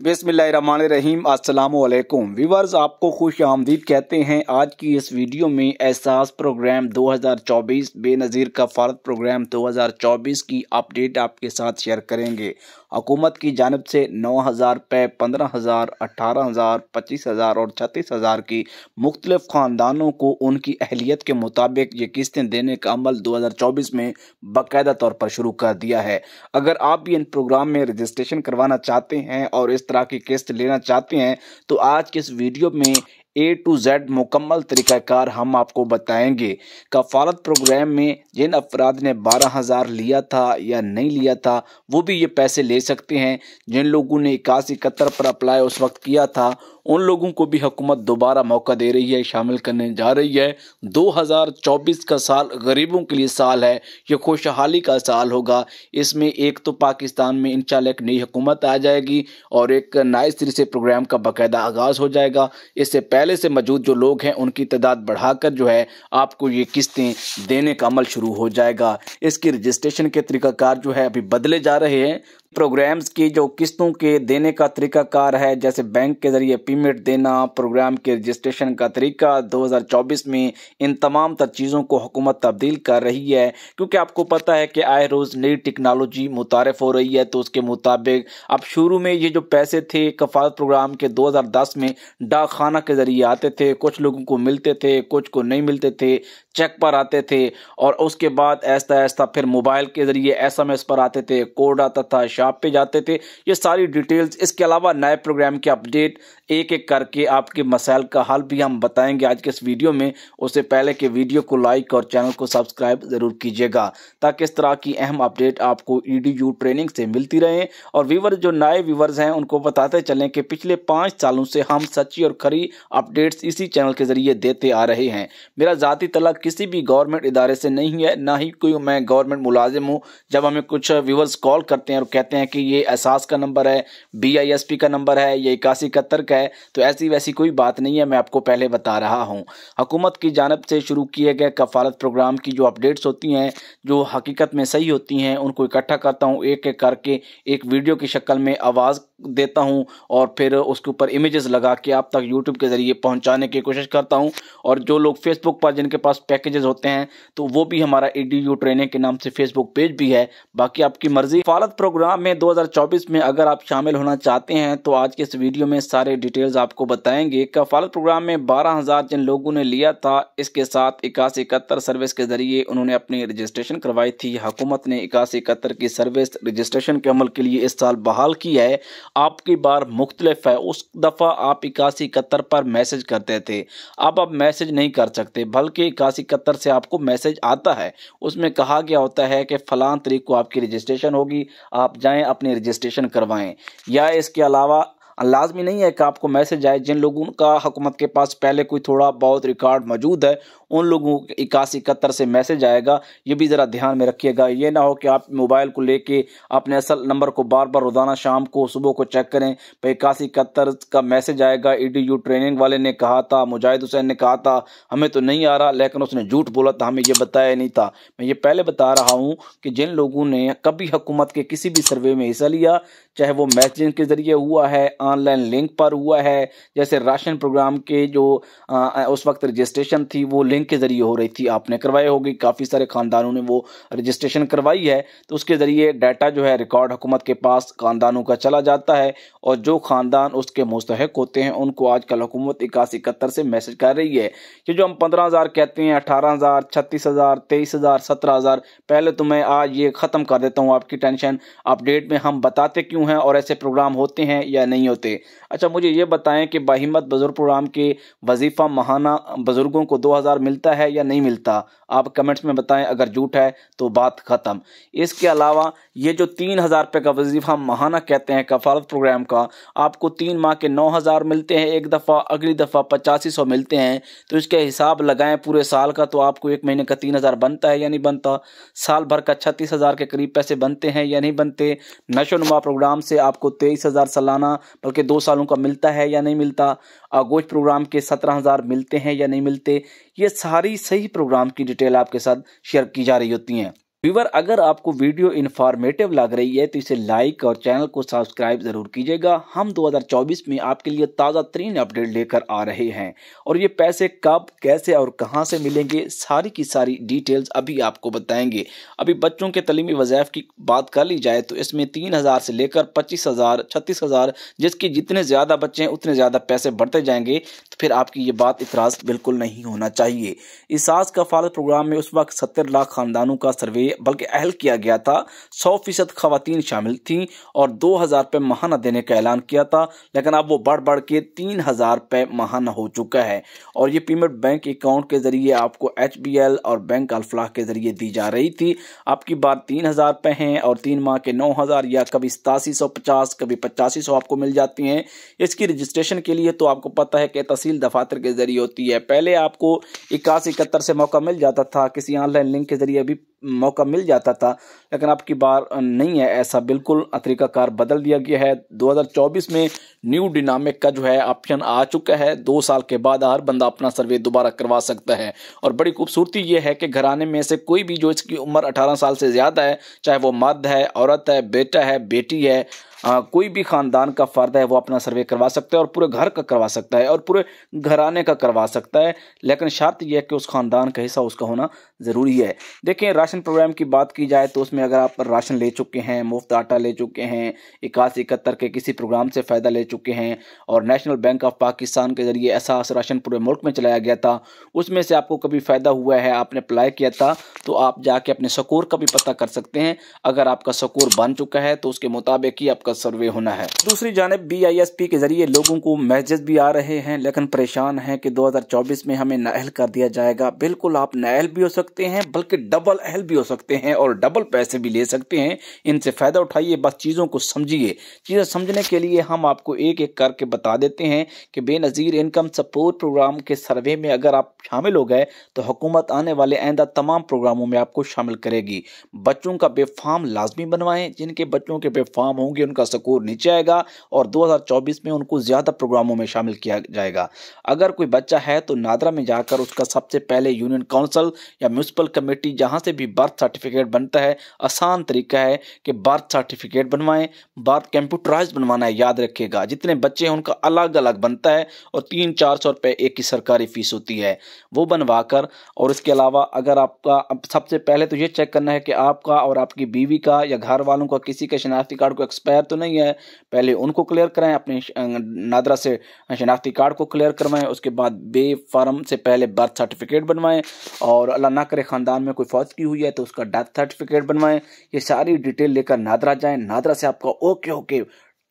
बिस्मिल्लाहिर्रहमानिर्रहीम असलकुम वीवर्स आपको खुश आमदीद कहते हैं, आज की इस वीडियो में एहसास प्रोग्राम 2024 बेनज़ीर का फ़र्द प्रोग्राम 2024 की अपडेट आपके साथ शेयर करेंगे। हुकूमत की जानब से नौ हज़ार रुपये पंद्रह हज़ार, अठारह हज़ार, पच्चीस हज़ार और छत्तीस हज़ार की मुख्तलिफ़ ख़ानदानों को उनकी अहलियत के मुताबिक ये किस्तें देने का अमल 2024 में बाकायदा तौर पर शुरू कर दिया है। अगर आप भी इन प्रोग्राम में रजिस्ट्रेशन करवाना चाहते हैं और इस तरह की किस्त लेना चाहते हैं तो आज के इस वीडियो में ए टू जेड मुकम्मल तरीक़ाकार हम आपको बताएँगे। कफालत प्रोग्राम में जिन अफराद ने बारह हज़ार लिया था या नहीं लिया था, वो भी ये पैसे ले सकते हैं। जिन लोगों ने इक्यासी इकहत्तर पर अप्लाई उस वक्त किया था उन लोगों को भी हुकूमत दोबारा मौका दे रही है, शामिल करने जा रही है। 2024 का साल गरीबों के लिए साल है। ये खुशहाली का साल होगा। इसमें एक तो पाकिस्तान में इंशाल्लाह एक नई हुकूमत आ जाएगी और एक नए सिरे से प्रोग्राम का बाकायदा आगाज़ हो जाएगा। इससे पहले से मौजूद जो लोग हैं, उनकी तादाद बढ़ाकर जो है, आपको ये किस्तें देने का अमल शुरू हो जाएगा। इसकी रजिस्ट्रेशन के तरीक़ाकार जो है, अभी बदले जा रहे हैं। प्रोग्राम्स की जो किस्तों के देने का तरीकाकार है, जैसे बैंक के ज़रिए पेमेंट देना प्रोग्राम के रजिस्ट्रेशन का तरीका 2024 में इन तमाम तर चीज़ों को हुकूमत तब्दील कर रही है। क्योंकि आपको पता है कि आए रोज़ नई टेक्नोलॉजी मुतारफ़ हो रही है तो उसके मुताबिक अब शुरू में ये जो पैसे थे, कफालत प्रोग्राम के दो हज़ार दस में डाक खाना के ज़रिए आते थे, कुछ लोगों को मिलते थे, कुछ को नहीं मिलते थे चेक पर आते थे, और उसके बाद ऐसा ऐसा फिर मोबाइल के ज़रिए एसएमएस पर आते थे, कोड आता था शॉप पे जाते थे। ये सारी डिटेल्स इसके अलावा नए प्रोग्राम के अपडेट एक एक करके आपके मसाइल का हल भी हम बताएँगे आज के इस वीडियो में। उससे पहले के वीडियो को लाइक और चैनल को सब्सक्राइब ज़रूर कीजिएगा, ताकि इस तरह की अहम अपडेट आपको ई ट्रेनिंग से मिलती रहे। और व्यूवर जो नए व्यूवर्स हैं, उनको बताते चलें कि पिछले पाँच सालों से हम सच्ची और खरी अपडेट्स इसी चैनल के ज़रिए देते आ रहे हैं। मेरा ज़ाती तलाक किसी भी गवर्नमेंट इदारे से नहीं है, ना ही कोई मैं गवर्नमेंट मुलाजिम हूँ। जब हमें कुछ व्यूवर्स कॉल करते हैं और कहते हैं कि ये एहसास का नंबर है बी आई एस पी का नंबर है, ये इक्यासी इकहत्तर का है तो ऐसी वैसी कोई बात नहीं है, मैं आपको पहले बता रहा हूँ। हुकूमत की जानब से शुरू किए गए कफालत प्रोग्राम की जो अपडेट्स होती हैं, जो हकीकत में सही होती हैं, उनको इकट्ठा करता हूँ एक एक करके एक वीडियो की शक्ल में आवाज़ देता हूँ और फिर उसके ऊपर इमेजेस लगा के आप तक यूट्यूब के ज़रिए पहुँचाने की कोशिश करता हूँ। और जो लोग फेसबुक पर जिनके पास पैकेजेस होते हैं तो वो भी हमारा ई ट्रेनिंग के नाम से फेसबुक पेज भी है। बाकी आपकी मर्ज़ी। फालत प्रोग्राम में 2024 में अगर आप शामिल होना चाहते हैं तो आज के इस वीडियो में सारे डिटेल्स आपको बताएँगे। कफालत प्रोग्राम में बारह हज़ार जिन लोगों ने लिया था, इसके साथ इक्यासी इकहत्तर सर्विस के ज़रिए उन्होंने अपनी रजिस्ट्रेशन करवाई थी। हुकूमत ने इक्यासी इकहत्तर की सर्विस रजिस्ट्रेशन के अमल के लिए इस साल बहाल की है। आपकी बार मुख्तलिफ़ है। उस दफ़ा आप इक्यासी इकहत्तर पर मैसेज करते थे। अब आप मैसेज नहीं कर सकते, बल्कि इक्यासी इकहत्तर से आपको मैसेज आता है। उसमें कहा गया होता है कि फ़लां तरीक को आपकी रजिस्ट्रेशन होगी। आप जाएँ, अपनी रजिस्ट्रेशन करवाएँ। या इसके अलावा लाजमी नहीं है कि आपको मैसेज आए जिन लोगों का हुकूमत के पास पहले कोई थोड़ा बहुत रिकॉर्ड मौजूद है, उन लोगों को इक्यासी इकहत्तर से मैसेज आएगा। ये भी ज़रा ध्यान में रखिएगा। ये ना हो कि आप मोबाइल को लेके अपने असल नंबर को बार बार रोज़ाना शाम को, सुबह को चेक करें भाई इक्यासी इकहत्तर का मैसेज आएगा। ई ट्रेनिंग वाले ने कहा था, मुजाहिद हुसैन ने कहा था, हमें तो नहीं आ रहा, लेकिन उसने झूठ बोला था, हमें ये बताया नहीं था। मैं ये पहले बता रहा हूँ कि जिन लोगों ने कभी हुकूमत के किसी भी सर्वे में हिस्सा लिया चाहे वो मैसेजिंग के ज़रिए हुआ है ऑनलाइन लिंक पर हुआ है जैसे राशन प्रोग्राम के जो आ, उस वक्त रजिस्ट्रेशन थी वो लिंक के ज़रिए हो रही थी आपने करवाई होगी। काफ़ी सारे ख़ानदानों ने वो रजिस्ट्रेशन करवाई है तो उसके ज़रिए डाटा जो है रिकॉर्ड हुकूमत के पास ख़ानदानों का चला जाता है और जो ख़ानदान उसके मुस्तक होते हैं उनको आजकल हुकूमत इक्यासी इकहत्तर से मैसेज कर रही है कि जो हम पंद्रह हज़ार कहते हैं अठारह हज़ार छत्तीस हज़ार तेईस हज़ार सत्रह हज़ार पहले तो मैं आज ये ख़त्म कर देता हूँ आपकी टेंशन। अपडेट में हम बताते क्यों हैं और ऐसे प्रोग्राम होते हैं या नहीं होते। अच्छा मुझे ये बताएँ कि बाहिमत बुज़ुर्ग प्रोग्राम के वजीफ़ा महाना बुज़ुर्गों को 2000 मिलता है या नहीं मिलता? आप कमेंट्स में बताएँ, अगर झूठ है तो बात ख़त्म। इसके अलावा, ये जो तीन हज़ार रुपये का वजीफ़ा महाना कहते हैं, कफालत प्रोग्राम का, आपको तीन माह के नौ हज़ार मिलते हैं, एक दफ़ा, अगली दफ़ा पचासी सौ मिलते हैं। तो इसके हिसाब लगाएँ पूरे साल का तो आपको एक महीने का तीन हज़ार बनता है या नहीं बनता? साल भर का छत्तीस हज़ार के करीब पैसे बनते हैं या नहीं बनते? नशो नुमा प्रोग्राम से आपको तेईस हज़ार सालाना, बल्कि दो सालों का मिलता है या नहीं मिलता? आगोश प्रोग्राम के सत्रह हज़ार मिलते हैं या नहीं मिलते? ये सारी सही प्रोग्राम की डिटेल आपके साथ शेयर की जा रही होती हैं। व्यूवर, अगर आपको वीडियो इन्फॉर्मेटिव लग रही है तो इसे लाइक और चैनल को सब्सक्राइब ज़रूर कीजिएगा। हम 2024 में आपके लिए ताज़ा तरीन अपडेट लेकर आ रहे हैं। और ये पैसे कब, कैसे और कहाँ से मिलेंगे, सारी की सारी डिटेल्स अभी आपको बताएँगे। अभी बच्चों के तलीमी वजैफ की बात कर ली जाए तो इसमें तीन हज़ार से लेकर पच्चीस हज़ार, छत्तीस हज़ार, जिसके जितने ज़्यादा बच्चे हैं, उतने ज़्यादा पैसे बढ़ते जाएँगे। तो फिर आपकी ये बात इतराज़ बिल्कुल नहीं होना चाहिए। इस का फालत प्रोग्राम में उस वक्त सत्तर लाख खानदानों का सर्वे बल्कि अहल किया गया था। सौ फ़ीसद खातन शामिल थी और दो हज़ार रुपये महाना देने का ऐलान किया था, लेकिन अब वो बढ़ बढ़ के तीन हज़ार रुपये महाना हो चुका है। और ये पेमेंट बैंक अकाउंट के ज़रिए आपको एच बी एल और बैंक अल्फलाह के ज़रिए दी जा रही थी। आपकी बात तीन हज़ार रुपये हैं और तीन माह के नौ हज़ार या कभी सतासी सौ पचास, कभी पचासी सौ आपको मिल जाती हैं। इसकी रजिस्ट्रेशन के लिए तो आपको पता है कि तहसील दफातर के ज़रिए होती है। पहले आपको इक्यासी इकहत्तर से मौका मिल जाता था। किसी ऑनलाइन लिंक के ज़रिए भी मौका मिल जाता था, लेकिन अब की बार नहीं है ऐसा। बिल्कुल तरीकाकार बदल दिया गया है। 2024 में न्यू डिनामिक का जो है ऑप्शन आ चुका है। दो साल के बाद हर बंदा अपना सर्वे दोबारा करवा सकता है। और बड़ी खूबसूरती ये है कि घराने में से कोई भी जो इसकी उम्र 18 साल से ज़्यादा है, चाहे वो मर्द है, औरत है, बेटा है, बेटी है आ, कोई भी खानदान का फ़र्द है वो अपना सर्वे करवा सकता है और पूरे घर का करवा सकता है और पूरे घराने का करवा सकता है। लेकिन शर्त यह है कि उस खानदान का हिस्सा उसका होना ज़रूरी है। देखें राशन प्रोग्राम की बात की जाए तो उसमें अगर आप राशन ले चुके हैं मुफ़्त आटा ले चुके हैं इक्यासी इकहत्तर के किसी प्रोग्राम से फ़ायदा ले चुके हैं और नेशनल बैंक ऑफ़ पाकिस्तान के ज़रिए ऐसा राशन पूरे मुल्क में चलाया गया था उसमें से आपको कभी फ़ायदा हुआ है आपने अप्लाई किया था तो आप जाके अपने स्कोर का भी पता कर सकते हैं। अगर आपका स्कोर बन चुका है तो उसके मुताबिक ही आपका सर्वे होना है। दूसरी जानब बी के ज़रिए लोगों को मैसेज भी आ रहे हैं, लेकिन परेशान है कि 2024 में हमें नाअहल कर दिया जाएगा। बिल्कुल आप नाअहल भी हो सकते हैं, बल्कि डबल अहल भी हो सकते हैं और डबल पैसे भी ले सकते हैं। इनसे फ़ायदा उठाइए, बस चीज़ों को समझिए। चीज़ें समझने के लिए हम आपको एक एक करके बता देते हैं कि बेनज़ीर इनकम सपोर्ट प्रोग्राम के सर्वे में अगर आप शामिल हो गए तो हुकूमत आने वाले आइंदा तमाम प्रोग्रामों में आपको शामिल करेगी। बच्चों का बेफाम लाजमी बनवाएँ, जिनके बच्चों के बेफाम होंगे, उनका स्कोर नीचे आएगा और 2024 में उनको ज़्यादा प्रोग्रामों में शामिल किया जाएगा। अगर कोई बच्चा है तो नादरा में जाकर उसका सबसे पहले यूनियन काउंसिल या म्यूनसिपल कमेटी जहाँ से भी बर्थ सर्टिफिकेट बनता है, आसान तरीका है कि बर्थ सर्टिफिकेट बनवाएँ, बर्थ कंप्यूटराइज बनवाना है याद रखिएगा। जितने बच्चे हैं उनका अलग अलग बनता है और तीन चार सौ रुपये एक की सरकारी फ़ीस होती है, वो बनवा कर और इसके अलावा अगर आपका सबसे पहले तो ये चेक करना है कि आपका और आपकी बीवी का या घर वालों का किसी का शनाख्ती कार्ड को एक्सपायर तो नहीं है। पहले उनको क्लियर कराएँ, अपने नादरा से शनाख्ती कार्ड को क्लियर करवाएँ, उसके बाद बे फार्म से पहले बर्थ सर्टिफिकेट बनवाएँ और अल्लाह ना करे ख़ानदान में कोई फौज की हुई है तो उसका डेथ सर्टिफिकेट बनवाएँ। ये सारी डिटेल लेकर नादरा जाएँ। नादरा से आपका ओके ओके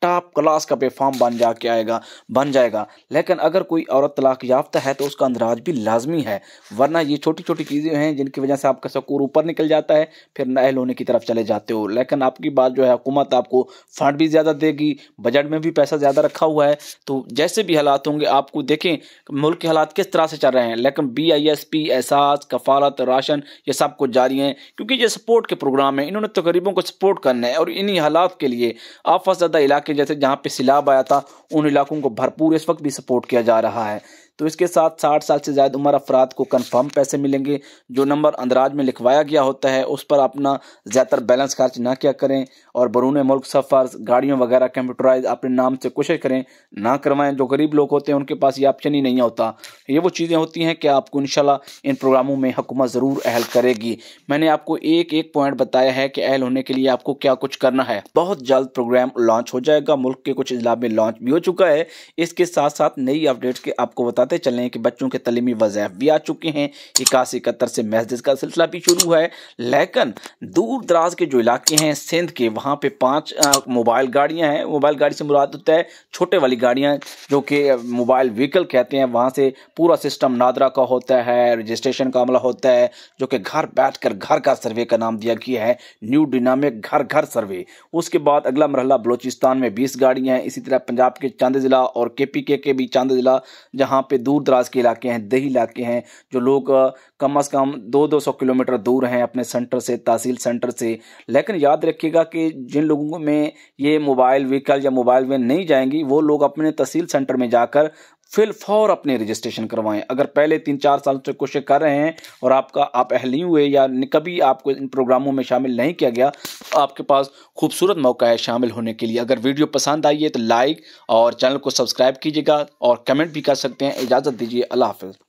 टॉप क्लास का बेफार्म बन जाके आएगा, बन जाएगा। लेकिन अगर कोई औरत तलाक याफ्ता है तो उसका अंदराज भी लाजमी है। वरना ये छोटी छोटी चीज़ें हैं, जिनकी वजह से आपका सकूर ऊपर निकल जाता है, फिर नहल होने की तरफ़ चले जाते हो। लेकिन आपकी बात जो है, हुकूमत आपको फंड भी ज़्यादा देगी बजट में भी पैसा ज़्यादा रखा हुआ है। तो जैसे भी हालात होंगे, आपको देखें मुल्क के हालात किस तरह से चल रहे हैं। लेकिन बी आई एस पी एहसास, कफालत, राशन, ये सब कुछ जारी हैं, क्योंकि ये सपोर्ट के प्रोग्राम है। इन्होंने तो गरीबों को सपोर्ट करना है, और इन्हीं हालात के लिए आफत ज़्यादा इलाके जैसे जहाँ पे सिलाब आया था, उन इलाकों को भरपूर इस वक्त भी सपोर्ट किया जा रहा है। तो इसके साथ साठ साल से ज़्यादा उम्र अफराद को कन्फर्म पैसे मिलेंगे। जो नंबर अंदराज में लिखवाया गया होता है, उस पर अपना ज़्यादातर बैलेंस खर्च ना किया करें और बरून मुल्क सफ़र, गाड़ियों वगैरह कंप्यूटराइज अपने नाम से कोशिश करें, ना करवाएँ। जो गरीब लोग होते हैं, उनके पास ये ऑप्शन ही नहीं होता। ये वो चीज़ें होती हैं कि आपको इन इन प्रोग्रामों में हुकूमत ज़रूर अहल करेगी। मैंने आपको एक एक पॉइंट बताया है कि अहल होने के लिए आपको क्या कुछ करना है। बहुत जल्द प्रोग्राम लॉन्च हो जाएगा। मुल्क के कुछ इजला में लॉन्च भी हो चुका है। इसके साथ साथ नई अपडेट्स के आपको बता बताते चलें कि बच्चों के तलीमी वजैफ भी आ चुके हैं। इक्यासी इकहत्तर से मैसेज का सिलसिला भी शुरू है। लेकिन दूर दराज के जो इलाके हैं, सिंध के, वहाँ पे पाँच मोबाइल गाड़ियाँ हैं। मोबाइल गाड़ी से मुराद होता है छोटे वाली गाड़ियाँ, जो कि मोबाइल व्हीकल कहते हैं। वहाँ से पूरा सिस्टम नादरा का होता है, रजिस्ट्रेशन का अमला होता है, जो कि घर बैठ कर घर का सर्वे का नाम दिया गया है। न्यू डिनामिक घर घर सर्वे। उसके बाद अगला मरहला बलोचिस्तान में बीस गाड़ियाँ हैं। इसी तरह पंजाब के चाँद ज़िला और के पी के के भी चाँद ज़िला, जहाँ दूर दराज के इलाके हैं, दही इलाके हैं, जो लोग कम अज़ कम दो दो सौ किलोमीटर दूर हैं अपने सेंटर से, तहसील सेंटर से। लेकिन याद रखिएगा कि जिन लोगों में ये मोबाइल व्हीकल या मोबाइल वैन नहीं जाएँगी, वो लोग अपने तहसील सेंटर में जाकर फिल फॉर अपने रजिस्ट्रेशन करवाएँ। अगर पहले तीन चार साल से कोशिश कर रहे हैं और आपका, आप अहल नहीं हुए या कभी आपको इन प्रोग्रामों में शामिल नहीं किया गया तो आपके पास खूबसूरत मौका है शामिल होने के लिए। अगर वीडियो पसंद आई है तो लाइक और चैनल को सब्सक्राइब कीजिएगा और कमेंट भी कर सकते हैं। इजाज़त दीजिए। अल्लाह हाफ़